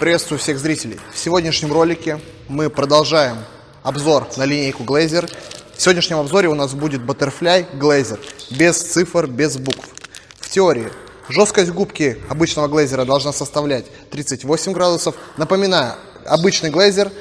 Приветствую всех зрителей. В сегодняшнем ролике мы продолжаем обзор на линейку Glazer. В сегодняшнем обзоре у нас будет Butterfly Glazer, без цифр, без букв. В теории жесткость губки обычного глейзера должна составлять 38 градусов. Напоминаю, обычный глейзер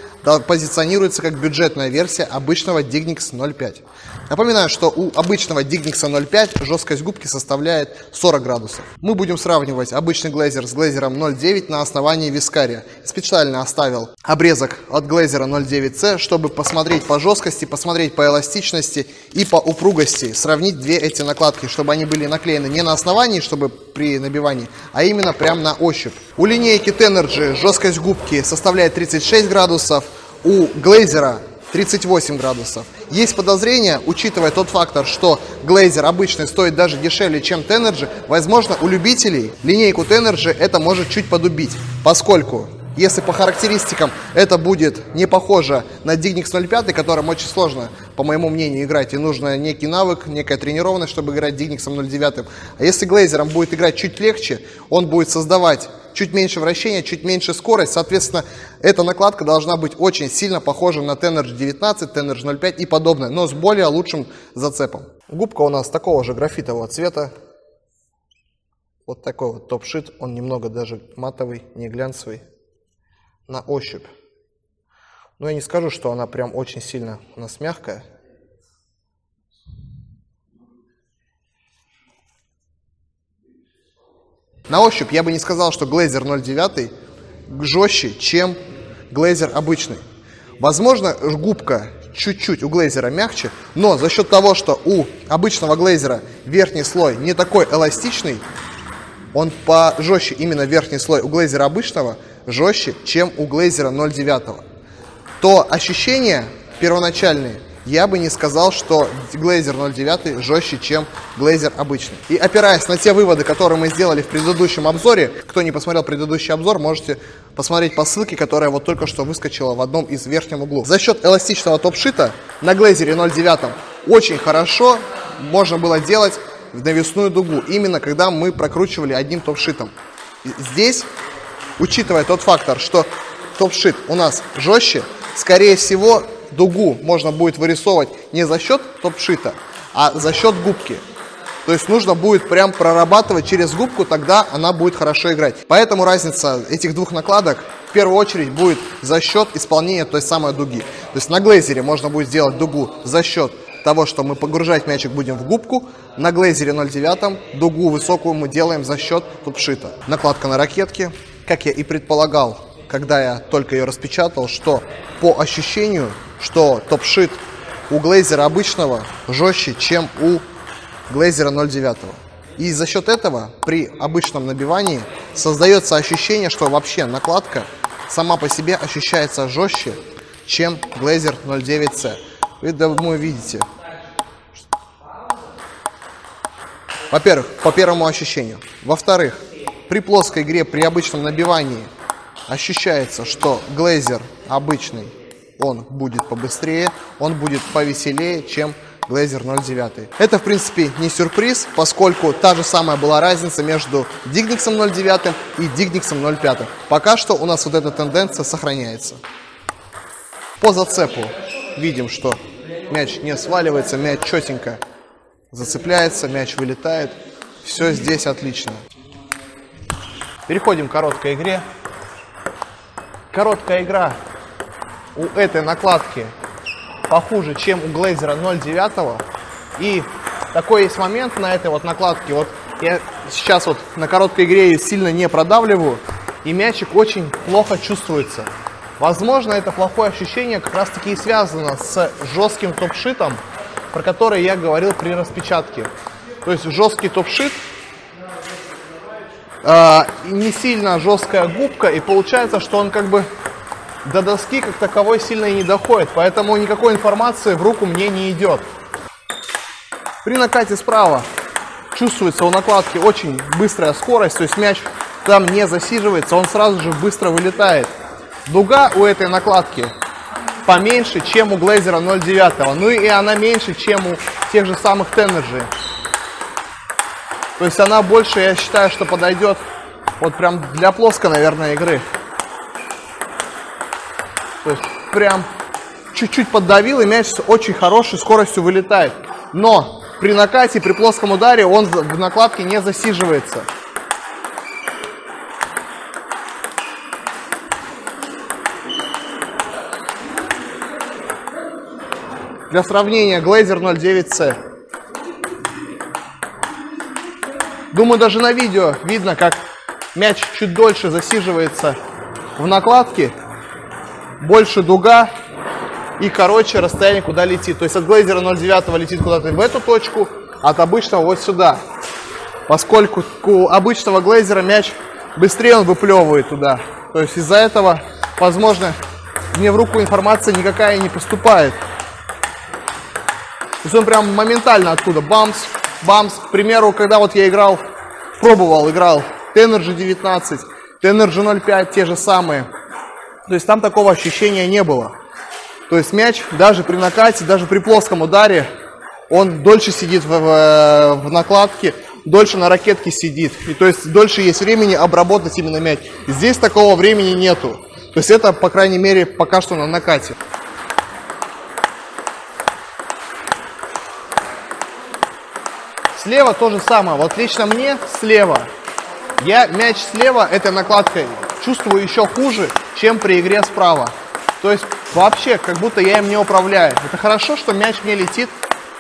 позиционируется как бюджетная версия обычного Dignix 0.5. Напоминаю, что у обычного Dignix 0.5 жесткость губки составляет 40 градусов. Мы будем сравнивать обычный глейзер с глейзером 0.9 на основании Вискария. Специально оставил обрезок от глейзера 0.9C, чтобы посмотреть по жесткости, посмотреть по эластичности и по упругости, сравнить две эти накладки, чтобы они были наклеены не на основании, чтобы при набивании, а именно прямо на ощупь. У линейки Tenergy жесткость губки составляет 36 градусов, у глейзера 38 градусов. Есть подозрение, учитывая тот фактор, что глейзер обычный стоит даже дешевле, чем Tenergy, возможно, у любителей линейку Tenergy это может чуть подубить, поскольку если по характеристикам это будет не похоже на Dignix 05, которым очень сложно, по моему мнению, играть, и нужно некий навык, некая тренированность, чтобы играть Dignix 09. А если глейзером будет играть чуть легче, он будет создавать чуть меньше вращения, чуть меньше скорость. Соответственно, эта накладка должна быть очень сильно похожа на Tenergy 19, Tenergy 05 и подобное, но с более лучшим зацепом. Губка у нас такого же графитового цвета. Вот такой вот топ-шит, он немного даже матовый, не глянцевый на ощупь. Но я не скажу, что она прям очень сильно у нас мягкая. На ощупь я бы не сказал, что глейзер 0.9 жестче, чем глейзер обычный. Возможно, губка чуть-чуть у глейзера мягче, но за счет того, что у обычного глейзера верхний слой не такой эластичный, он пожестче, именно верхний слой у глейзера обычного – жестче, чем у глейзера 0.9, то ощущения первоначальные я бы не сказал, что глейзер 0.9 жестче, чем глейзер обычный. И опираясь на те выводы, которые мы сделали в предыдущем обзоре, кто не посмотрел предыдущий обзор, можете посмотреть по ссылке, которая вот только что выскочила в одном из верхнем углу. За счет эластичного топ-шита на глейзере 0.9 очень хорошо можно было делать навесную дугу, именно когда мы прокручивали одним топ-шитом. Здесь учитывая тот фактор, что топ-шит у нас жестче, скорее всего, дугу можно будет вырисовывать не за счет топ-шита, а за счет губки. То есть нужно будет прям прорабатывать через губку, тогда она будет хорошо играть. Поэтому разница этих двух накладок в первую очередь будет за счет исполнения той самой дуги. То есть на глейзере можно будет сделать дугу за счет того, что мы погружать мячик будем в губку. На глейзере 0.9 дугу высокую мы делаем за счет тупшита. Накладка на ракетке как я и предполагал, когда я только ее распечатал, что по ощущению, что топ-шит у глейзера обычного жестче, чем у глейзера 0.9. И за счет этого при обычном набивании создается ощущение, что вообще накладка сама по себе ощущается жестче, чем глейзер 09C. Вы, думаю, видите. Во-первых, по первому ощущению. Во-вторых, при плоской игре, при обычном набивании ощущается, что глейзер обычный, он будет побыстрее, он будет повеселее, чем Глейзер 09. Это, в принципе, не сюрприз, поскольку та же самая была разница между Dignix 09 и Dignix 05. Пока что у нас вот эта тенденция сохраняется. По зацепу видим, что мяч не сваливается, мяч четенько зацепляется, мяч вылетает. Все здесь отлично. Переходим к короткой игре. Короткая игра у этой накладки похуже, чем у Глейзера 0.9. И такой есть момент на этой вот накладке. Вот я сейчас вот на короткой игре ее сильно не продавливаю, и мячик очень плохо чувствуется. Возможно, это плохое ощущение как раз таки и связано с жестким топ-шитом, про который я говорил при распечатке. То есть жесткий топ-шит э, не сильно жесткая губка, и получается, что он как бы до доски как таковой сильно и не доходит, поэтому никакой информации в руку мне не идет. При накате справа чувствуется у накладки очень быстрая скорость, то есть мяч там не засиживается, он сразу же быстро вылетает. Дуга у этой накладки поменьше, чем у Глейзера 0.9, ну и она меньше, чем у тех же самых Tenergy. То есть она больше, я считаю, что подойдет вот прям для плоской, наверное, игры. То есть прям чуть-чуть поддавил, и мяч с очень хорошей скоростью вылетает. Но при накате, при плоском ударе он в накладке не засиживается. Для сравнения, Glazer 09C. Думаю, даже на видео видно, как мяч чуть дольше засиживается в накладке, больше дуга и короче расстояние, куда летит. То есть от Глейзера 09 летит куда-то в эту точку, от обычного вот сюда. Поскольку у обычного Глейзера мяч быстрее он выплевывает туда. То есть из-за этого, возможно, мне в руку информация никакая не поступает. То есть он прям моментально оттуда бамс, бамс. К примеру, когда вот я играл, пробовал, играл Tenergy 19, Tenergy 05, те же самые. То есть там такого ощущения не было. То есть мяч даже при накате, даже при плоском ударе, он дольше сидит в, в, в накладке, дольше на ракетке сидит. И то есть дольше есть времени обработать именно мяч. Здесь такого времени нету. То есть это, по крайней мере, пока что на накате. Слева то же самое. Вот лично мне слева. Я мяч слева этой накладкой чувствую еще хуже, чем при игре справа. То есть вообще, как будто я им не управляю. Это хорошо, что мяч мне летит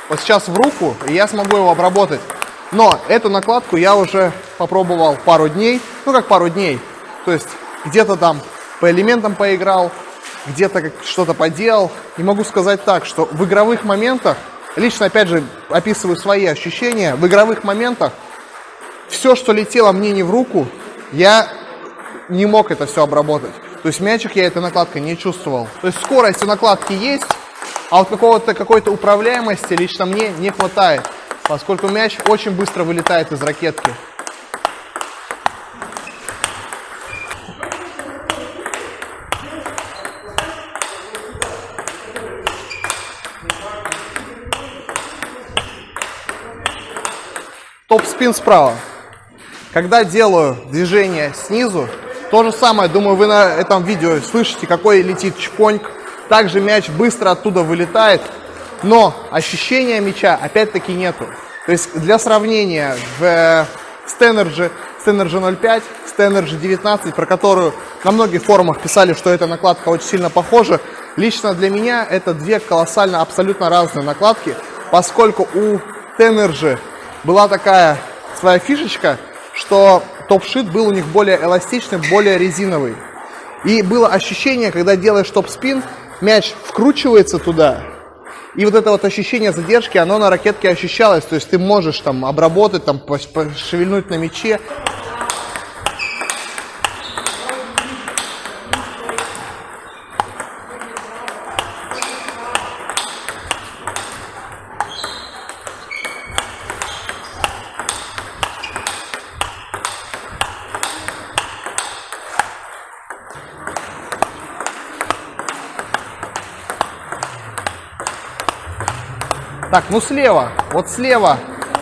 вот сейчас в руку, и я смогу его обработать. Но эту накладку я уже попробовал пару дней. Ну, как пару дней. То есть где-то там по элементам поиграл, где-то что-то поделал. И могу сказать так, что в игровых моментах лично, опять же, описываю свои ощущения, в игровых моментах все, что летело мне не в руку, я не мог это все обработать. То есть мячик я этой накладкой не чувствовал. То есть скорость у накладки есть, а вот какого-то какой-то управляемости лично мне не хватает, поскольку мяч очень быстро вылетает из ракетки. топ-спин справа. Когда делаю движение снизу, то же самое, думаю, вы на этом видео слышите, какой летит чпоньк. Также мяч быстро оттуда вылетает, но ощущения мяча опять-таки нету. То есть для сравнения в Stenergy, Stenergy 05, Stenergy 19, про которую на многих форумах писали, что эта накладка очень сильно похожа, лично для меня это две колоссально абсолютно разные накладки, поскольку у Tenergy была такая своя фишечка, что топ-шит был у них более эластичный, более резиновый. И было ощущение, когда делаешь топ-спин, мяч вкручивается туда, и вот это вот ощущение задержки, оно на ракетке ощущалось. То есть ты можешь там обработать, там пошевельнуть на мяче. Так, ну слева, вот слева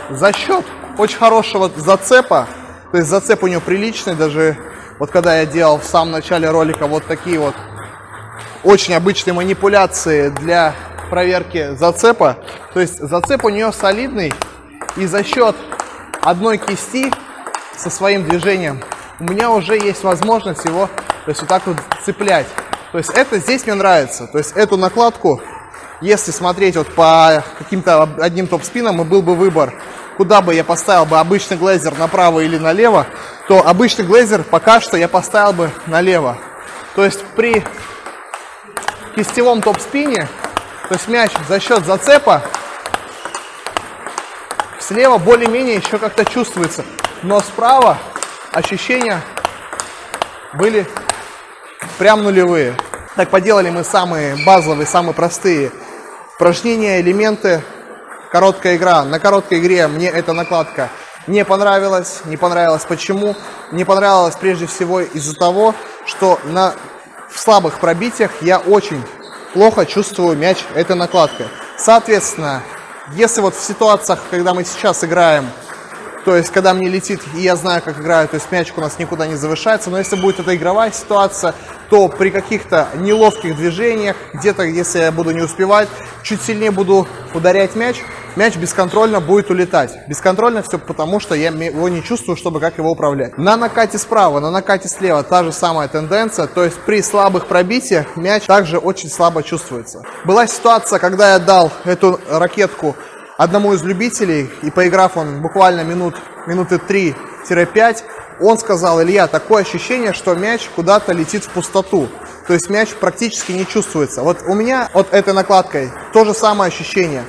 за счет очень хорошего зацепа, то есть зацеп у него приличный, даже вот когда я делал в самом начале ролика вот такие вот очень обычные манипуляции для проверки зацепа, то есть зацеп у нее солидный, и за счет одной кисти со своим движением у меня уже есть возможность его то есть вот так вот цеплять. То есть это здесь мне нравится. То есть эту накладку если смотреть вот по каким-то одним топ-спинам, и был бы выбор, куда бы я поставил бы обычный глейзер, направо или налево, то обычный глейзер пока что я поставил бы налево. То есть при кистевом топ-спине, то есть мяч за счет зацепа, слева более-менее еще как-то чувствуется, но справа ощущения были прям нулевые. Так поделали мы самые базовые, самые простые Упражнения, элементы, короткая игра. На короткой игре мне эта накладка не понравилась. Не понравилась почему? Не понравилась прежде всего из-за того, что на в слабых пробитиях я очень плохо чувствую мяч этой накладкой. Соответственно, если вот в ситуациях, когда мы сейчас играем, то есть когда мне летит, и я знаю, как играю, то есть мячик у нас никуда не завышается, но если будет эта игровая ситуация, то при каких-то неловких движениях, где-то, если я буду не успевать, чуть сильнее буду ударять мяч, мяч бесконтрольно будет улетать. Бесконтрольно все потому, что я его не чувствую, чтобы как его управлять. На накате справа, на накате слева та же самая тенденция, то есть при слабых пробитиях мяч также очень слабо чувствуется. Была ситуация, когда я дал эту ракетку одному из любителей, и поиграв он буквально минут, минуты 3-5, он сказал, Илья, такое ощущение, что мяч куда-то летит в пустоту. То есть мяч практически не чувствуется. Вот у меня вот этой накладкой то же самое ощущение.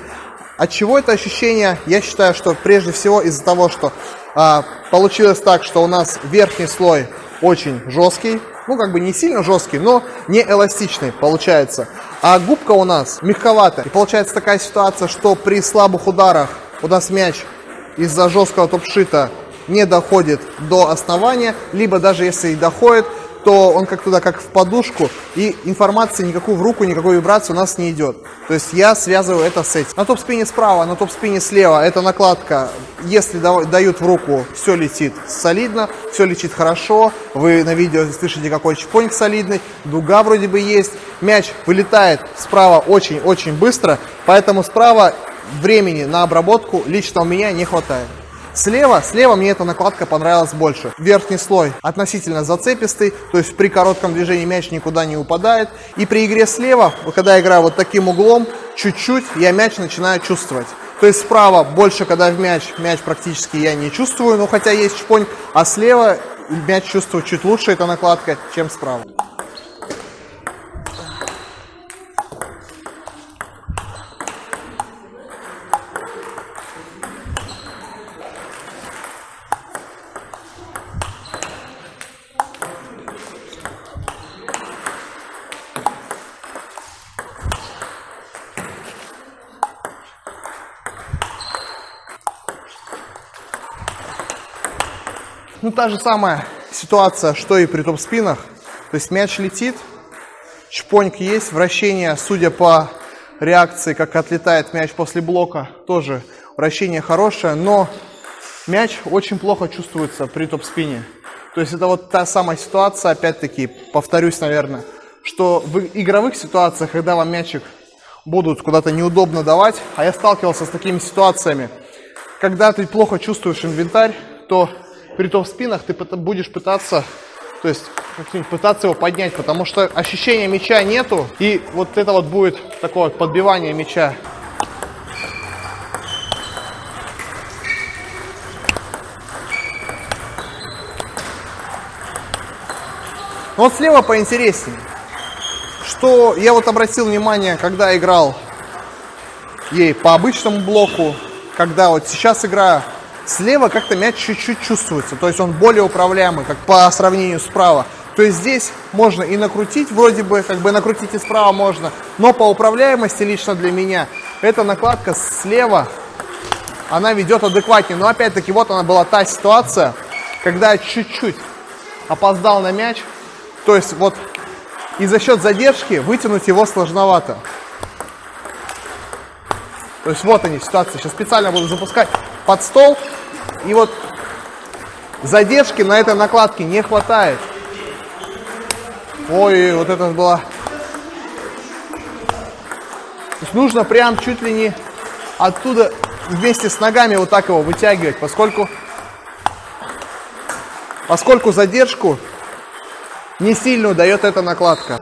От чего это ощущение? Я считаю, что прежде всего из-за того, что а, получилось так, что у нас верхний слой очень жесткий, ну как бы не сильно жесткий, но не эластичный получается. А губка у нас мягковатая. И получается такая ситуация, что при слабых ударах у нас мяч из-за жесткого топшита не доходит до основания, либо даже если и доходит, то он как туда, как в подушку, и информации никакую в руку, никакой вибрации у нас не идет. То есть я связываю это с этим. На топ-спине справа, на топ-спине слева это накладка. Если дают в руку, все летит солидно, все летит хорошо. Вы на видео слышите, какой чпоник солидный. Дуга вроде бы есть. Мяч вылетает справа очень-очень быстро, поэтому справа времени на обработку лично у меня не хватает. Слева, слева мне эта накладка понравилась больше. Верхний слой относительно зацепистый, то есть при коротком движении мяч никуда не упадает. И при игре слева, когда я играю вот таким углом, чуть-чуть я мяч начинаю чувствовать. То есть справа больше, когда в мяч, мяч практически я не чувствую, но хотя есть чпонь, а слева мяч чувствую чуть лучше эта накладка, чем справа. Та же самая ситуация, что и при топ-спинах. То есть мяч летит, чпоньк есть, вращение, судя по реакции, как отлетает мяч после блока, тоже вращение хорошее, но мяч очень плохо чувствуется при топ-спине. То есть это вот та самая ситуация, опять-таки, повторюсь, наверное, что в игровых ситуациях, когда вам мячик будут куда-то неудобно давать, а я сталкивался с такими ситуациями, когда ты плохо чувствуешь инвентарь, то при топ-спинах ты будешь пытаться, то есть пытаться его поднять, потому что ощущения мяча нету, и вот это вот будет такое вот подбивание мяча. Но вот слева поинтереснее. Что я вот обратил внимание, когда играл ей по обычному блоку, когда вот сейчас играю Слева как-то мяч чуть-чуть чувствуется, то есть он более управляемый, как по сравнению справа. То есть здесь можно и накрутить, вроде бы, как бы накрутить и справа можно, но по управляемости лично для меня эта накладка слева, она ведет адекватнее. Но опять-таки вот она была та ситуация, когда чуть-чуть опоздал на мяч, то есть вот и за счет задержки вытянуть его сложновато. То есть вот они ситуации. Сейчас специально буду запускать под стол. И вот задержки на этой накладке не хватает. Ой, вот это было... То есть нужно прям чуть ли не оттуда вместе с ногами вот так его вытягивать, поскольку, поскольку задержку не сильно дает эта накладка.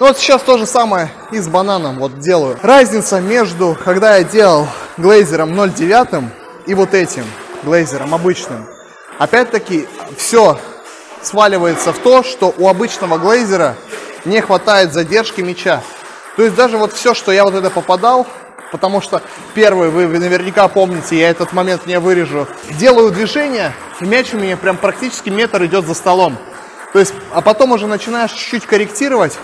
Ну вот сейчас то же самое и с бананом вот делаю. Разница между, когда я делал глейзером 0,9 и вот этим глейзером обычным. Опять-таки все сваливается в то, что у обычного глейзера не хватает задержки мяча. То есть даже вот все, что я вот это попадал, потому что первый, вы, наверняка помните, я этот момент не вырежу, делаю движение, и мяч у меня прям практически метр идет за столом. То есть, а потом уже начинаешь чуть-чуть корректировать,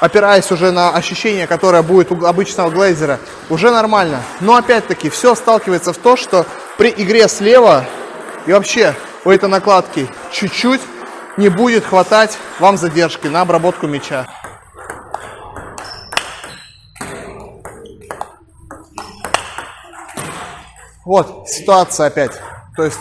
опираясь уже на ощущение, которое будет у обычного глейзера, уже нормально. Но опять-таки, все сталкивается в то, что при игре слева и вообще у этой накладки чуть-чуть не будет хватать вам задержки на обработку мяча. Вот, ситуация опять. То есть,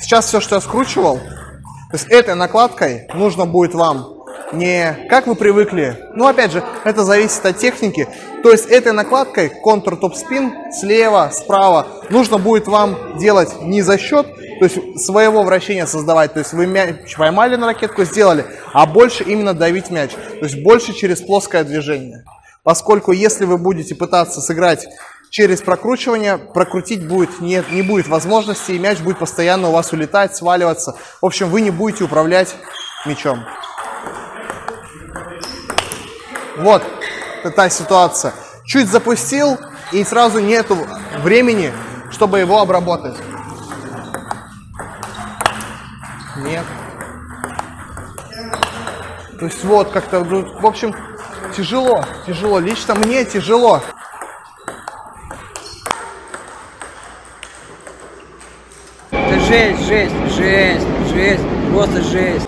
сейчас все, что я скручивал, то есть этой накладкой нужно будет вам не как вы привыкли, ну опять же, это зависит от техники, то есть этой накладкой контур топ-спин слева, справа нужно будет вам делать не за счет, то есть своего вращения создавать, то есть вы мяч поймали на ракетку, сделали, а больше именно давить мяч, то есть больше через плоское движение. Поскольку если вы будете пытаться сыграть через прокручивание, прокрутить будет нет, не будет возможности, и мяч будет постоянно у вас улетать, сваливаться. В общем, вы не будете управлять мячом. Вот та ситуация. Чуть запустил, и сразу нету времени, чтобы его обработать. Нет. То есть вот как-то, в общем, тяжело, тяжело. Лично мне тяжело. Это жесть, жесть, жесть, жесть, просто жесть.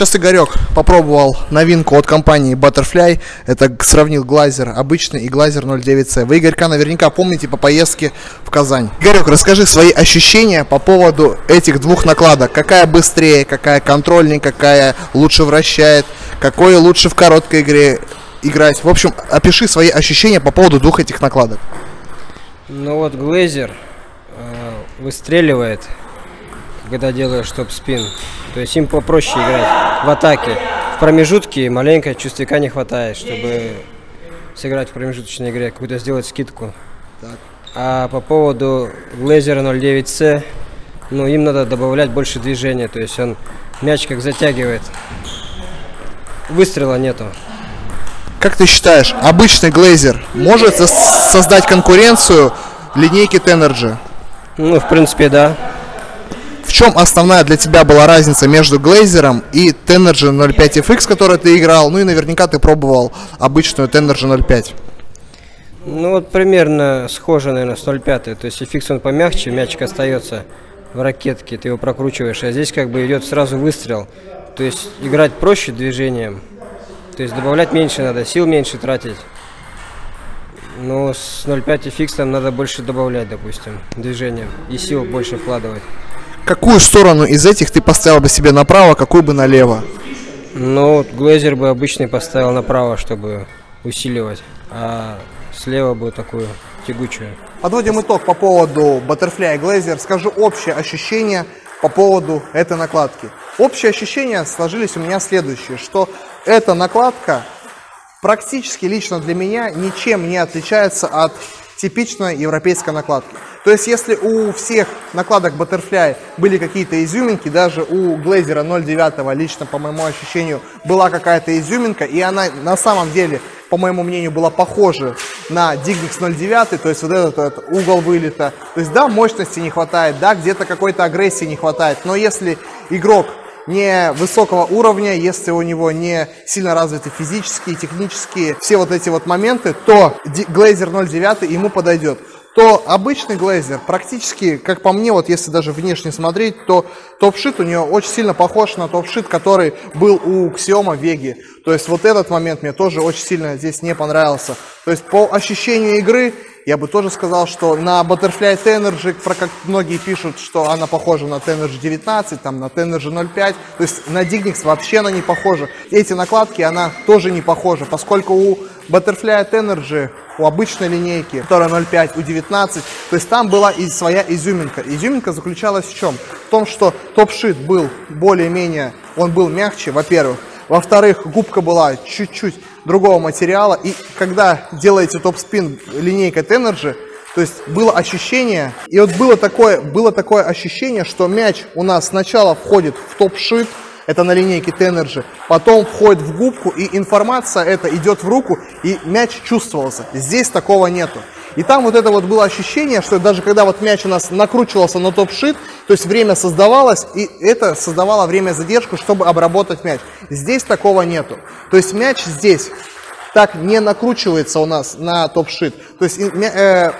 Сейчас Игорек попробовал новинку от компании Butterfly. Это сравнил глазер обычный и глазер 09C. Вы Игорька наверняка помните по поездке в Казань. Игорек, расскажи свои ощущения по поводу этих двух накладок. Какая быстрее, какая контрольнее, какая лучше вращает, какой лучше в короткой игре играть. В общем, опиши свои ощущения по поводу двух этих накладок. Ну вот глазер э, выстреливает, когда делаешь топ-спин. То есть им попроще играть в атаке. В промежутке маленько чувствика не хватает, чтобы сыграть в промежуточной игре, какую-то сделать скидку. Так. А по поводу Глазера 09C, ну им надо добавлять больше движения, то есть он мяч как затягивает. Выстрела нету. Как ты считаешь, обычный глейзер может создать конкуренцию линейке Tenergy? Ну, в принципе, да. В чем основная для тебя была разница между Глейзером и Tenergy 05 FX, который ты играл? Ну и наверняка ты пробовал обычную Tenergy 05. Ну вот примерно схоже, наверное, с 0,5. То есть FX он помягче, мячик остается в ракетке, ты его прокручиваешь, а здесь как бы идет сразу выстрел. То есть играть проще движением. То есть добавлять меньше надо, сил меньше тратить. Но с 0.5 FX там надо больше добавлять, допустим, движением. И сил больше вкладывать. Какую сторону из этих ты поставил бы себе направо, какую бы налево? Ну, вот глейзер бы обычный поставил направо, чтобы усиливать. А слева бы такую тягучую. Подводим итог по поводу Butterfly Glazer. Скажу общее ощущение по поводу этой накладки. Общее ощущение сложились у меня следующие, что эта накладка практически лично для меня ничем не отличается от типичной европейской накладки. То есть, если у всех накладок Butterfly были какие-то изюминки, даже у Глейзера 09 лично, по моему ощущению, была какая-то изюминка, и она на самом деле, по моему мнению, была похожа на Dignex 09, то есть вот этот, этот угол вылета. То есть, да, мощности не хватает, да, где-то какой-то агрессии не хватает, но если игрок не высокого уровня, если у него не сильно развиты физические, технические, все вот эти вот моменты, то Glayzer 09 ему подойдет то обычный Glayzer практически, как по мне, вот если даже внешне смотреть, то top sheet у нее очень сильно похож на top sheet, который был у Xiom Vega. То есть вот этот момент мне тоже очень сильно здесь не понравился. То есть по ощущению игры я бы тоже сказал, что на Butterfly Tenergy, про как многие пишут, что она похожа на Tenergy 19, там на Tenergy 05, то есть на Dignix вообще она не похожа. Эти накладки она тоже не похожа, поскольку у Butterfly Tenergy, у обычной линейки, которая 0.5, у 19, то есть там была и своя изюминка. Изюминка заключалась в чем? В том, что топ-шит был более-менее, он был мягче, во-первых. Во-вторых, губка была чуть-чуть другого материала. И когда делаете топ-спин линейкой Tenergy, то есть было ощущение, и вот было такое, было такое ощущение, что мяч у нас сначала входит в топ-шит, это на линейке Tenergy, потом входит в губку, и информация эта идет в руку, и мяч чувствовался. Здесь такого нету. И там вот это вот было ощущение, что даже когда вот мяч у нас накручивался на топ-шит, то есть время создавалось, и это создавало время задержку, чтобы обработать мяч. Здесь такого нету. То есть мяч здесь так не накручивается у нас на топ-шит. То есть э,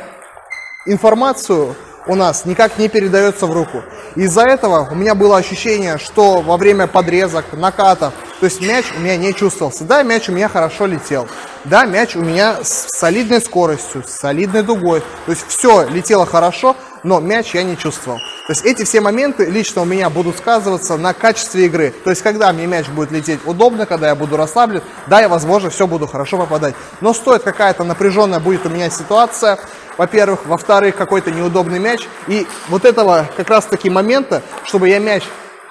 информацию у нас никак не передается в руку. Из-за этого у меня было ощущение, что во время подрезок, накатов, то есть мяч у меня не чувствовался. Да, мяч у меня хорошо летел. Да, мяч у меня с солидной скоростью, с солидной дугой. То есть все летело хорошо, но мяч я не чувствовал. То есть эти все моменты лично у меня будут сказываться на качестве игры. То есть когда мне мяч будет лететь удобно, когда я буду расслаблен, да, я, возможно, все буду хорошо попадать. Но стоит какая-то напряженная будет у меня ситуация, во-первых. Во-вторых, какой-то неудобный мяч. И вот этого как раз-таки момента, чтобы я мяч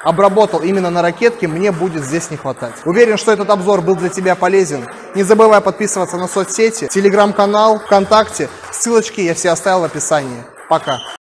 обработал именно на ракетке, мне будет здесь не хватать. Уверен, что этот обзор был для тебя полезен. Не забывай подписываться на соцсети, телеграм-канал, ВКонтакте. Ссылочки я все оставил в описании. Пока.